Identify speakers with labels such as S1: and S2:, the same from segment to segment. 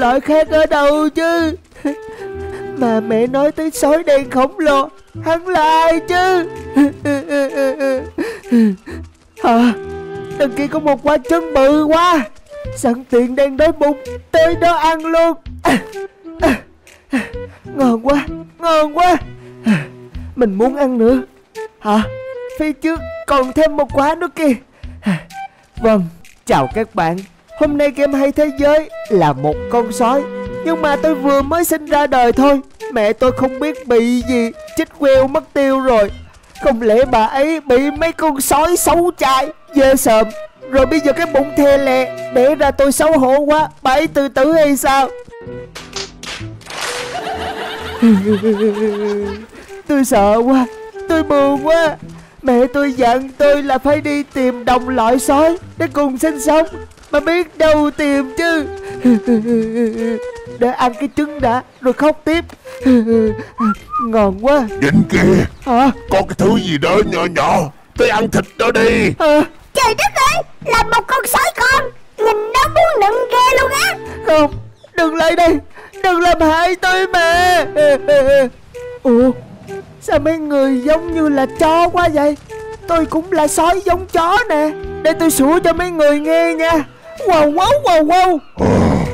S1: loại khác
S2: ở đâu chứ? Mà mẹ nói tới sói đen khổng lồ Hắn là ai chứ? À, Đằng kia có một quả trứng bự quá. Sẵn tiện đang đói bụng Tới đó ăn luôn. À, à, Ngon quá Ngon quá. Mình muốn ăn nữa. Hả? Phía trước còn thêm một quả nữa kìa. Vâng Chào các bạn. Hôm nay game hay thế giới là một con sói. Nhưng mà tôi vừa mới sinh ra đời thôi. Mẹ tôi không biết bị gì. Chích queo mất tiêu rồi. Không lẽ bà ấy bị mấy con sói xấu trai dơ sợm. Rồi bây giờ cái bụng thè lè Để ra tôi xấu hổ quá. Bà ấy tự tử hay sao? Tôi sợ quá. Tôi buồn quá. Mẹ tôi dặn tôi là phải đi tìm đồng loại sói Để cùng sinh sống. Mà biết đâu tìm chứ. Để ăn cái trứng đã Rồi khóc tiếp. Ngon quá.
S3: Nhìn kìa.
S2: Hả?
S3: Có cái thứ gì đó nhỏ nhỏ. Tới ăn thịt đó đi.
S2: À.
S1: Trời đất ơi Là một con sói con. Nhìn nó muốn nựng ghê luôn á.
S2: Không Đừng lại đây. Đừng làm hại tôi mà Ủa Sao mấy người giống như là chó quá vậy? Tôi cũng là sói giống chó nè. Để tôi sủa cho mấy người nghe nha Wow wow wow wow.
S3: À,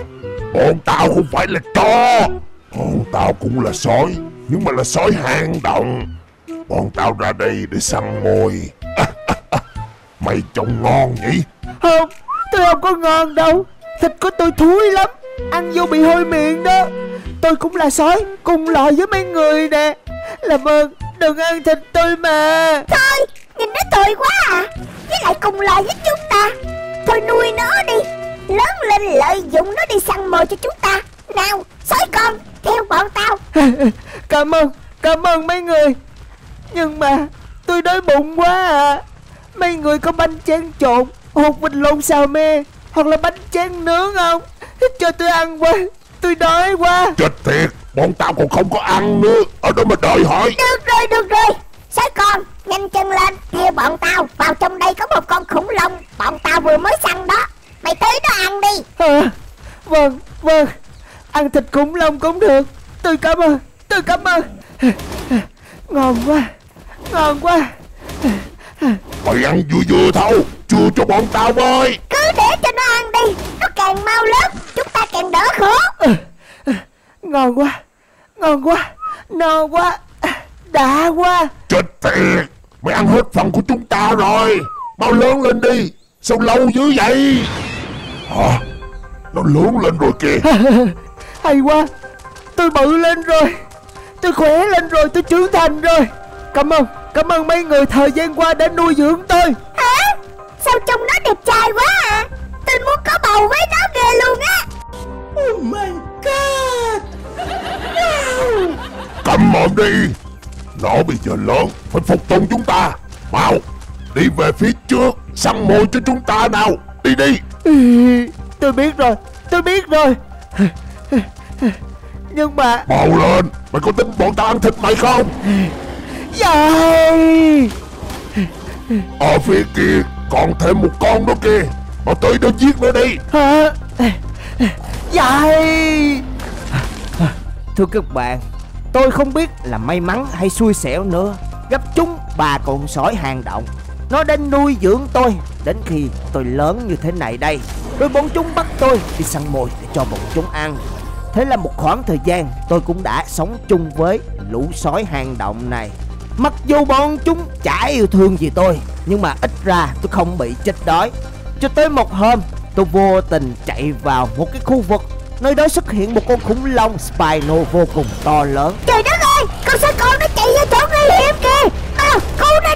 S3: Bọn tao không phải là chó Bọn tao cũng là sói Nhưng mà là sói hang động. Bọn tao ra đây để săn mồi. Mày trông ngon nhỉ?
S2: Không Tôi không có ngon đâu. Thịt của tôi thúi lắm Ăn vô bị hôi miệng đó. Tôi cũng là sói Cùng loại với mấy người nè. Làm ơn đừng ăn thịt tôi mà.
S1: Thôi nhìn nó tội quá à. Với lại cùng loại với chúng ta Thôi nuôi nó đi. Lớn lên lợi dụng nó đi săn mồi cho chúng ta. Nào sói con theo bọn tao.
S2: Cảm ơn Cảm ơn mấy người. Nhưng mà tôi đói bụng quá à. Mấy người có bánh chén trộn Hột vịt lộn xào me Hoặc là bánh chén nướng không? Cho tôi ăn quá Tôi đói quá.
S3: Chết thiệt Bọn tao còn không có ăn nữa. Ở đó mà đòi hỏi.
S1: Được rồi được rồi. Sói con nhanh chân lên Theo bọn tao. Vào trong đây có một long Bọn tao vừa mới săn đó. Mày tới đó ăn đi.
S2: À, Vâng vâng. Ăn thịt khủng long cũng được. Tôi cảm ơn Tôi cảm ơn. Ngon quá Ngon quá.
S3: Mày ăn vừa vừa thôi Chưa cho bọn tao ơi
S1: Cứ để cho nó ăn đi. Nó càng mau lớn Chúng ta càng đỡ khổ.
S2: À, à, Ngon quá Ngon quá No quá. Đã quá.
S3: Chết thiệt Mày ăn hết phần của chúng ta rồi Mau lớn lên đi. Sao lâu dữ vậy? Hả? Nó lớn lên rồi kìa.
S2: Hay quá. Tôi bự lên rồi. Tôi khỏe lên rồi. Tôi trưởng thành rồi. Cảm ơn. Cảm ơn mấy người thời gian qua đã nuôi dưỡng tôi.
S1: Hả? Sao trông nó đẹp trai quá à? Tôi muốn có bầu với nó ghê luôn á.
S2: Oh my god.
S3: Wow. Cầm mồm đi. Nó bây giờ lớn. Phải phục tùng chúng ta. Mau Đi về phía trước Săn mồi cho chúng ta nào. Đi đi.
S2: Tôi biết rồi Tôi biết rồi. Nhưng mà
S3: Mau lên Mày có tin bọn tao ăn thịt mày không?
S2: Dậy
S3: Ở phía kia Còn thêm một con nữa kìa. Mà tới đó giết nó đi.
S2: Hả? Dậy Thưa các bạn Tôi không biết là may mắn hay xui xẻo nữa. Gặp chúng bà con sói hàng động nó đến nuôi dưỡng tôi. Đến khi tôi lớn như thế này đây Rồi bọn chúng bắt tôi đi săn mồi để cho bọn chúng ăn. Thế là một khoảng thời gian, tôi cũng đã sống chung với lũ sói hang động này. Mặc dù bọn chúng chả yêu thương gì tôi, Nhưng mà ít ra tôi không bị chết đói. Cho tới một hôm, tôi vô tình chạy vào một cái khu vực, Nơi đó xuất hiện một con khủng long Spino vô cùng to lớn.
S1: Trời đất ơi, Con sói con nó chạy ra chỗ nguy hiểm kìa. À cứu này đi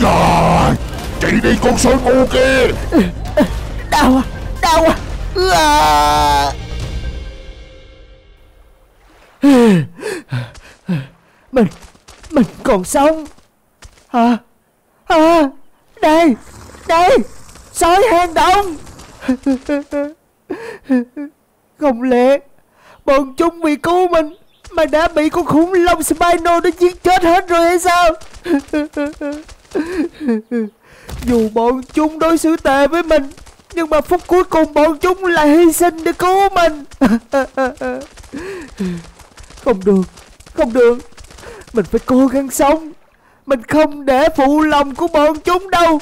S3: rồi Chạy đi con sói ngu kia.
S2: Đau à Đau à, à. Mình Mình còn sống. Hả? À, Đây Đây Sói hang động. Không lẽ Bọn chúng vì cứu mình Mà đã bị con khủng long Spino nó giết chết hết rồi hay sao? Dù bọn chúng đối xử tệ với mình Nhưng mà phút cuối cùng bọn chúng lại hy sinh để cứu mình. Không được Không được. Mình phải cố gắng sống. Mình không để phụ lòng của bọn chúng đâu.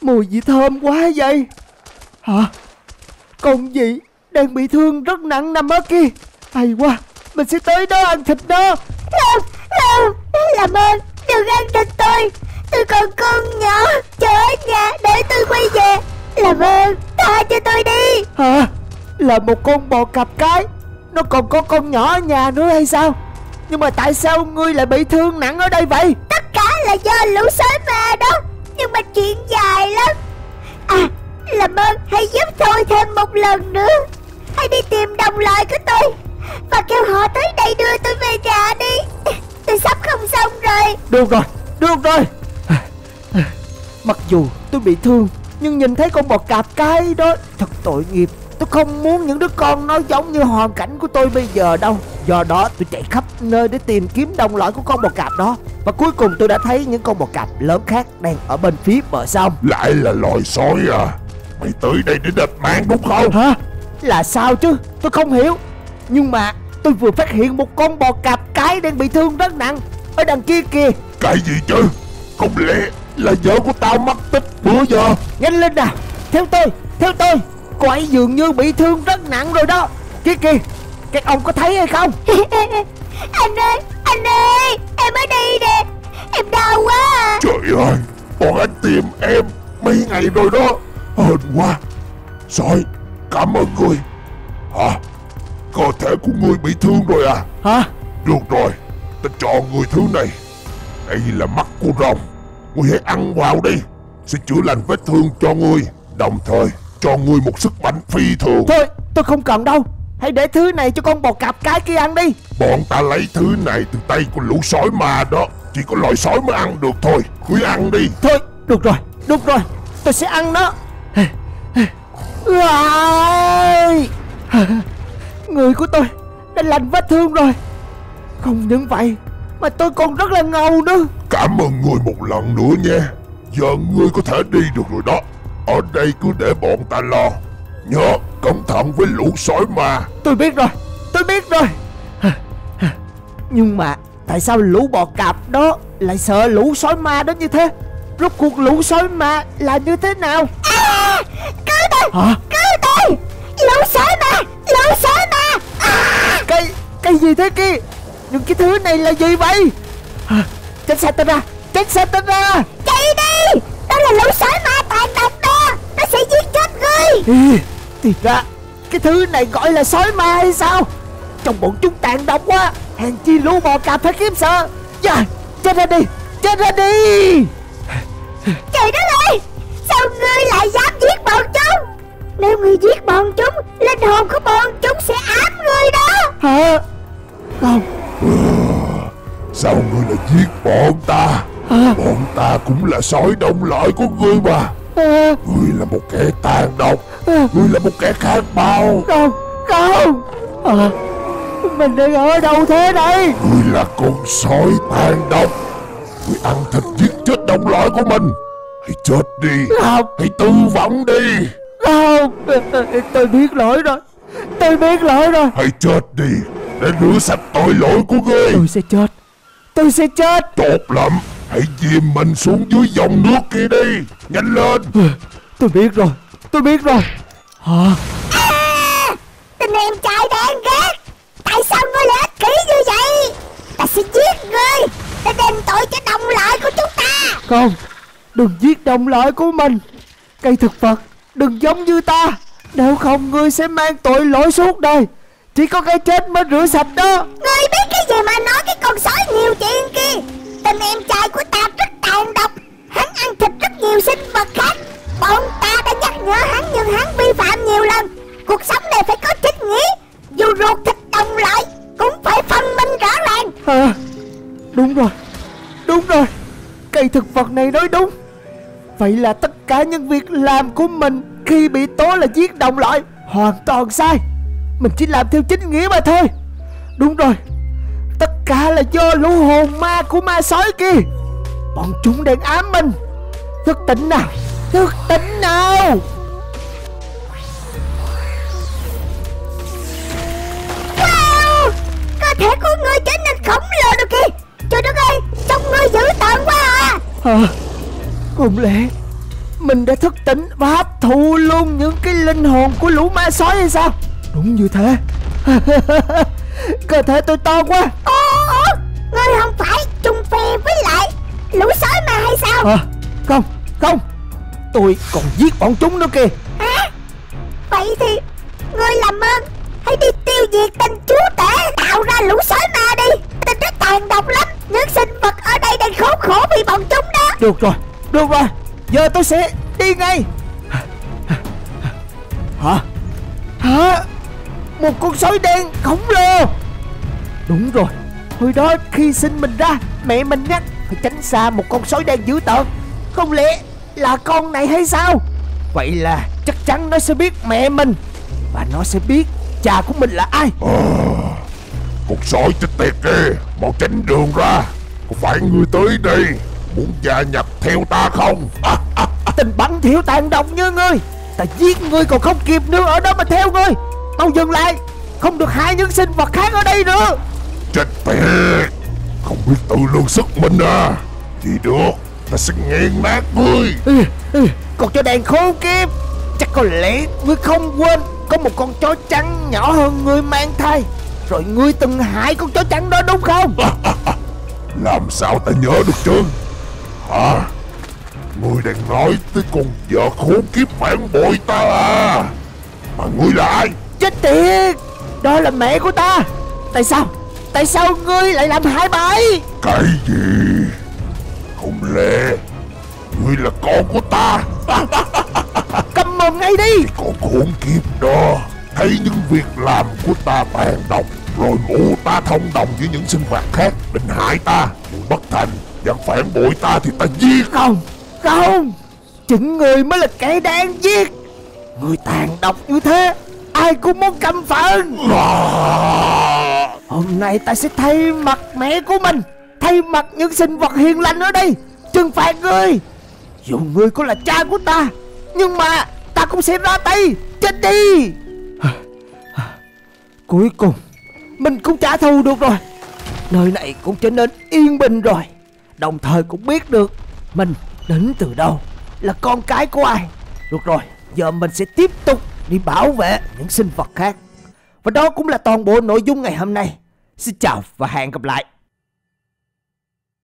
S2: Mùi gì thơm quá vậy. Hả? Con gì đang bị thương rất nặng nằm ở kia? Hay quá Mình sẽ tới đó ăn thịt đó
S1: Làm, làm, Làm ơn đừng ăn thịt tôi. Tôi còn con nhỏ. Chờ ở nhà để tôi quay về. Làm ơn tha cho tôi đi.
S2: Hả? Là một con bò cặp cái. Nó còn có con nhỏ ở nhà nữa hay sao? Nhưng mà tại sao ngươi lại bị thương nặng ở đây vậy?
S1: Tất cả là do lũ sói ma đó. Nhưng mà chuyện dài lắm. À làm ơn hãy giúp tôi thêm một lần nữa. Hãy đi tìm đồng loại của tôi. Và kêu họ tới đây đưa tôi về nhà đi Tôi sắp không xong rồi.
S2: Được rồi Được rồi. Mặc dù tôi bị thương Nhưng nhìn thấy con bò cạp cái đó Thật tội nghiệp. Tôi không muốn những đứa con nó giống như hoàn cảnh của tôi bây giờ đâu. Do đó tôi chạy khắp nơi để tìm kiếm đồng loại của con bò cạp đó. Và cuối cùng tôi đã thấy những con bò cạp lớn khác đang ở bên phía bờ sông.
S3: Lại là loài sói à? Mày tới đây để đập mạng đúng không?
S2: Hả? Là sao chứ? Tôi không hiểu. Nhưng mà tôi vừa phát hiện một con bò cạp cái đang bị thương rất nặng. Ở đằng kia kìa.
S3: Cái gì chứ? Không lẽ là vợ của tao mất tích bữa giờ?
S2: Nhanh lên nào. Theo tôi Theo tôi. Cô ấy dường như bị thương rất nặng rồi đó. Kia kìa. Các ông có thấy hay không?
S1: Anh ơi Anh ơi Em ở đây nè. Em đau quá à.
S3: Trời ơi Bọn anh tìm em mấy ngày rồi đó. Hên quá. Sói Cảm ơn ngươi Hả Cơ thể của ngươi bị thương rồi à?
S2: Hả?
S3: Được rồi Ta cho ngươi thứ này. Đây là mắt của rồng. Ngươi hãy ăn vào đi. Sẽ chữa lành vết thương cho ngươi. Đồng thời cho ngươi một sức mạnh phi thường.
S2: Thôi tôi không cần đâu. Hãy để thứ này cho con bò cạp cái kia ăn đi.
S3: Bọn ta lấy thứ này từ tay của lũ sói mà đó. Chỉ có loài sói mới ăn được thôi. Ngươi ăn đi.
S2: Thôi được rồi Được rồi. Tôi sẽ ăn nó. Ai! Người của tôi đã lành vết thương rồi. Không những vậy Mà tôi còn rất là ngầu nữa.
S3: Cảm ơn ngươi một lần nữa nha. Giờ ngươi có thể đi được rồi đó. Ở đây cứ để bọn ta lo. Nhớ cẩn thận với lũ sói mà
S2: Tôi biết rồi Tôi biết rồi. Nhưng mà Tại sao lũ bò cạp đó Lại sợ lũ sói ma đến như thế? Rốt cuộc lũ sói ma là như thế nào?
S1: À Cứu tôi
S2: Hả?
S1: Cứu tôi Lũ sói ma Lũ sói ma
S2: Cái gì thế kia? Nhưng cái thứ này là gì vậy? À, Tránh xa tên ra Tránh xa tên ra.
S1: Chạy đi! Đó là lũ sói ma tàn độc đó Nó sẽ giết chết ngươi.
S2: Ê, Thì ra Cái thứ này gọi là sói ma hay sao? Trong bọn chúng tàn độc quá Hèn chi lũ bò cạp phải khiếp sợ. Dạ Chết ra đi Chết ra đi.
S1: Trời đất ơi Sao ngươi lại dám giết bọn chúng? Nếu ngươi giết bọn chúng Linh hồn của bọn
S3: bọn ta Bọn ta cũng là sói đồng loại của ngươi mà.
S2: À,
S3: Ngươi là một kẻ tàn độc
S2: à,
S3: Ngươi là một kẻ khát bao
S2: Không Không. À, Mình đang ở đâu thế đây
S3: Ngươi là con sói tàn độc. Ngươi ăn thịt giết chết đồng loại của mình. Hãy chết đi.
S2: Không.
S3: Hãy tư vọng đi.
S2: Không. Tôi biết lỗi rồi. Tôi biết lỗi rồi.
S3: Hãy chết đi Để rửa sạch tội lỗi của ngươi.
S2: Tôi sẽ chết Tôi sẽ chết.
S3: Tốt lắm. Hãy chìm mình xuống dưới dòng nước kia đi. Nhanh lên.
S2: Tôi biết rồi. Tôi biết rồi. Hả?
S1: À, Tình em trai đáng ghét. Tại sao ngươi lại ích kỷ như vậy? Ta sẽ giết ngươi. Để đền tội cho đồng loại của chúng ta.
S2: Không. Đừng giết đồng loại của mình. Cây thực vật Đừng giống như ta. Nếu không ngươi sẽ mang tội lỗi suốt đời Chỉ có cái chết mới rửa sạch đó.
S1: Ngươi biết cái gì mà nói cái con sói nhiều chuyện kia? Tình em trai của ta rất tàn độc. Hắn ăn thịt rất nhiều sinh vật khác. Bọn ta đã nhắc nhở hắn nhưng hắn vi phạm nhiều lần. Cuộc sống này phải có trách nghĩa. Dù ruột thịt đồng loại Cũng phải phân minh rõ ràng.
S2: À, Đúng rồi Đúng rồi. Cây thực vật này nói đúng. Vậy là tất cả những việc làm của mình khi bị tố là giết đồng loại Hoàn toàn sai Mình chỉ làm theo chính nghĩa mà thôi. Đúng rồi. Tất cả là do lũ hồn ma của ma sói kia. Bọn chúng đang ám mình. Thức tỉnh nào. Thức tỉnh nào.
S1: Wow! Cơ thể của ngươi trở nên khổng lồ rồi kìa. Trời đất ơi Trông ngươi dữ tợn quá à?
S2: À, Không lẽ Mình đã thức tỉnh và hấp thụ luôn những cái linh hồn của lũ ma sói hay sao Đúng như thế. Cơ thể tôi to quá.
S1: Ồ, Ngươi không phải chung phe với lại Lũ sói mà hay sao?
S2: À, Không, không. Tôi còn giết bọn chúng nữa kìa.
S1: Hả? Vậy thì Ngươi làm ơn Hãy đi tiêu diệt tên chúa tể Tạo ra lũ sói ma đi. Tên đó tàn độc lắm Những sinh vật ở đây đang khốn khổ vì bọn chúng đó.
S2: Được rồi, được rồi. Giờ tôi sẽ đi ngay. Hả? Hả Một con sói đen khổng lồ. Đúng rồi. Hồi đó khi sinh mình ra Mẹ mình nhắc phải tránh xa một con sói đen dữ tợn. Không lẽ là con này hay sao? Vậy là chắc chắn nó sẽ biết mẹ mình. Và nó sẽ biết cha của mình là ai.
S3: Con sói chết tiệt kia Mau tránh đường ra. Có phải ngươi tới đây Muốn gia nhập theo ta không? À, à,
S2: Tình bắn thiểu tàn độc như ngươi Ta giết ngươi còn không kịp nữa ở đó mà theo ngươi Tao dừng lại. Không được hại những sinh vật khác ở đây nữa.
S3: Chết tiệt. Không biết tự lượng sức mình à. Thì được Ta sẽ nghiền nát ngươi.
S2: Ừ, ừ, Con chó đèn khốn kiếp. Chắc có lẽ ngươi không quên Có một con chó trắng nhỏ hơn ngươi mang thai. Rồi ngươi từng hại con chó trắng đó đúng không?
S3: Làm sao ta nhớ được chứ? Hả? Ngươi đang nói tới con vợ khốn kiếp phản bội ta à. Mà ngươi là ai
S2: Chết tiệt. Đó là mẹ của ta. Tại sao? Tại sao ngươi lại làm hại bà ấy?
S3: Cái gì? Không lẽ Ngươi là con của ta?
S2: Cầm mồm ngay đi.
S3: Con khốn kiếp đó. Thấy những việc làm của ta tàn độc Rồi mụ ta thông đồng với những sinh vật khác Định hại ta Nhưng bất thành. Dám phản bội ta thì ta giết.
S2: Không Không. Chính người mới là kẻ đáng giết. Người tàn độc như thế Ai cũng muốn căm phẫn.
S3: À,
S2: Hôm nay ta sẽ thay mặt mẹ của mình Thay mặt những sinh vật hiền lành ở đây. Trừng phạt ngươi. Dù ngươi có là cha của ta Nhưng mà ta cũng sẽ ra tay. Chết đi. Cuối cùng Mình cũng trả thù được rồi. Nơi này cũng trở nên yên bình rồi. Đồng thời cũng biết được Mình đến từ đâu Là con cái của ai. Được rồi Giờ mình sẽ tiếp tục đi bảo vệ những sinh vật khác. Và đó cũng là toàn bộ nội dung ngày hôm nay. Xin chào và hẹn gặp lại.